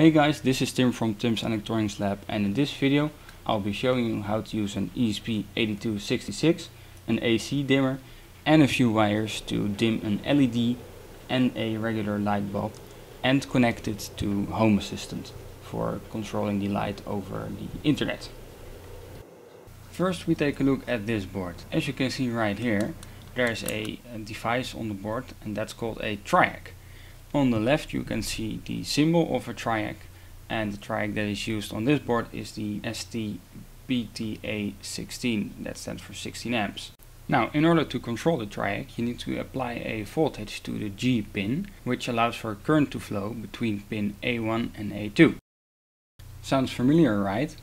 Hey guys, this is Tim from Tim's Electronics Lab and in this video I'll be showing you how to use an ESP8266, an AC dimmer and a few wires to dim an LED and a regular light bulb and connect it to Home Assistant for controlling the light over the internet. First we take a look at this board. As you can see right here there's a, a device on the board and that's called a triac. On the left you can see the symbol of a triac and the triac that is used on this board is the ST-BTA16 that stands for 16 amps. Now in order to control the triac you need to apply a voltage to the G pin which allows for current to flow between pin A1 and A2. Sounds familiar right?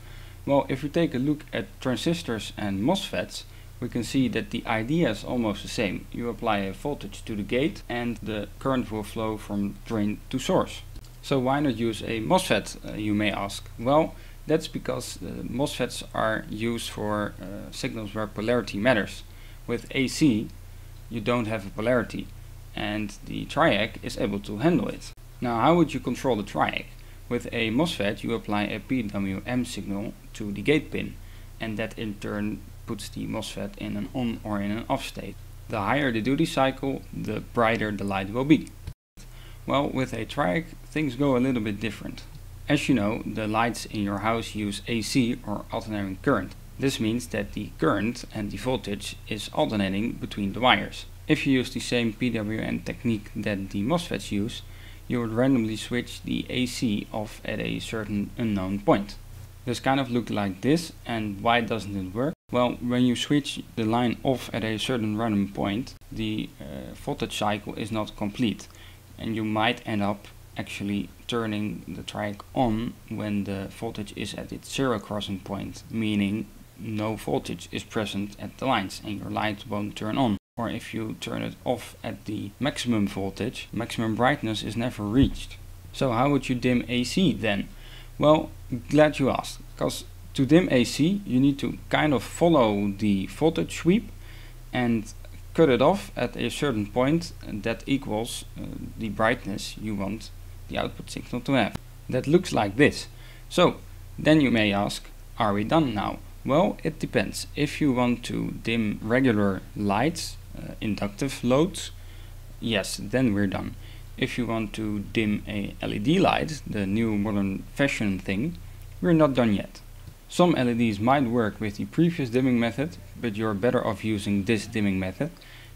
Well if we take a look at transistors and MOSFETs we can see that the idea is almost the same. You apply a voltage to the gate and the current will flow from drain to source. So why not use a MOSFET, uh, you may ask? Well, that's because uh, MOSFETs are used for uh, signals where polarity matters. With AC, you don't have a polarity and the triac is able to handle it. Now how would you control the triac? With a MOSFET you apply a PWM signal to the gate pin and that in turn puts the MOSFET in an on or in an off state. The higher the duty cycle, the brighter the light will be. Well, with a triac, things go a little bit different. As you know, the lights in your house use AC or alternating current. This means that the current and the voltage is alternating between the wires. If you use the same PWM technique that the MOSFETs use, you would randomly switch the AC off at a certain unknown point. This kind of looked like this and why doesn't it work? Well, when you switch the line off at a certain random point, the uh, voltage cycle is not complete and you might end up actually turning the triac on when the voltage is at its zero crossing point, meaning no voltage is present at the lines and your light won't turn on. Or if you turn it off at the maximum voltage, maximum brightness is never reached. So how would you dim AC then? Well, glad you asked, because to dim AC you need to kind of follow the voltage sweep and cut it off at a certain point that equals uh, the brightness you want the output signal to have. That looks like this. So then you may ask, are we done now? Well, it depends. If you want to dim regular lights, uh, inductive loads, yes, then we're done. If you want to dim a LED light, the new modern fashion thing, we're not done yet. Some LEDs might work with the previous dimming method, but you're better off using this dimming method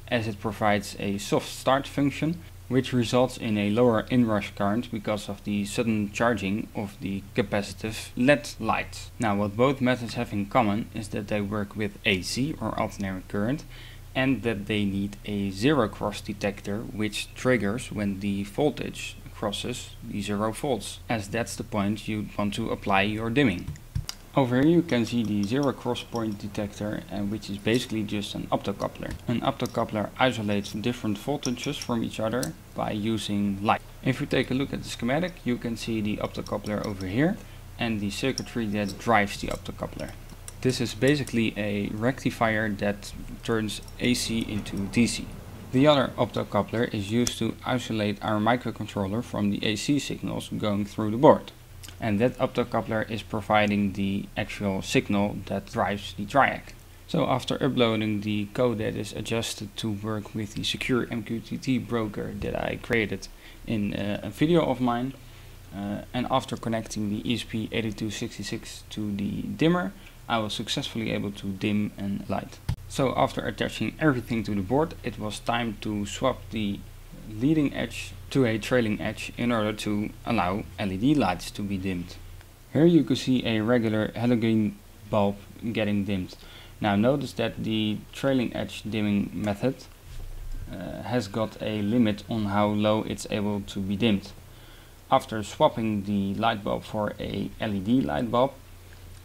as it provides a soft start function which results in a lower inrush current because of the sudden charging of the capacitive LED light. Now what both methods have in common is that they work with AC or alternating current and that they need a zero cross detector which triggers when the voltage crosses the zero volts as that's the point you want to apply your dimming. Over here you can see the zero cross point detector uh, which is basically just an optocoupler. An optocoupler isolates different voltages from each other by using light. If you take a look at the schematic you can see the optocoupler over here and the circuitry that drives the optocoupler. This is basically a rectifier that turns AC into DC. The other optocoupler is used to isolate our microcontroller from the AC signals going through the board. And that optocoupler is providing the actual signal that drives the triac. So after uploading the code that is adjusted to work with the secure MQTT broker that I created in uh, a video of mine, uh, and after connecting the ESP8266 to the dimmer, I was successfully able to dim and light. So after attaching everything to the board, it was time to swap the leading edge to a trailing edge in order to allow LED lights to be dimmed. Here you can see a regular halogen bulb getting dimmed. Now notice that the trailing edge dimming method uh, has got a limit on how low it's able to be dimmed. After swapping the light bulb for a LED light bulb,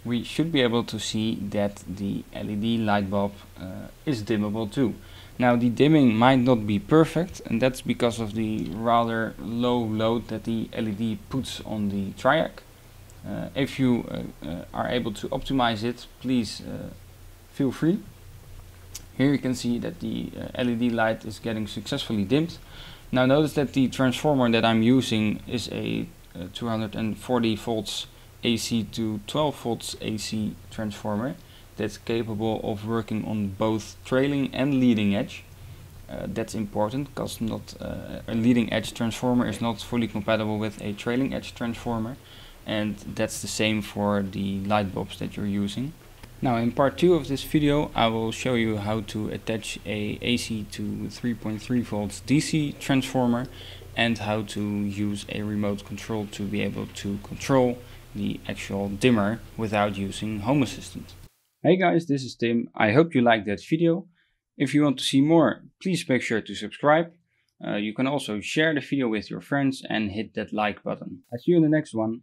we should be able to see that the LED light bulb uh, is dimmable too. Now the dimming might not be perfect and that's because of the rather low load that the LED puts on the triac. Uh, if you uh, uh, are able to optimize it, please uh, feel free. Here you can see that the uh, LED light is getting successfully dimmed. Now notice that the transformer that I'm using is a uh, 240 volts AC to 12 volts AC transformer that's capable of working on both trailing and leading edge. Uh, that's important because not uh, a leading edge transformer is not fully compatible with a trailing edge transformer and that's the same for the light bulbs that you're using. Now in part 2 of this video I will show you how to attach a AC to 3.3 volts DC transformer and how to use a remote control to be able to control the actual dimmer without using Home Assistant. Hey guys, this is Tim. I hope you liked that video. If you want to see more, please make sure to subscribe. Uh, you can also share the video with your friends and hit that like button. I'll see you in the next one.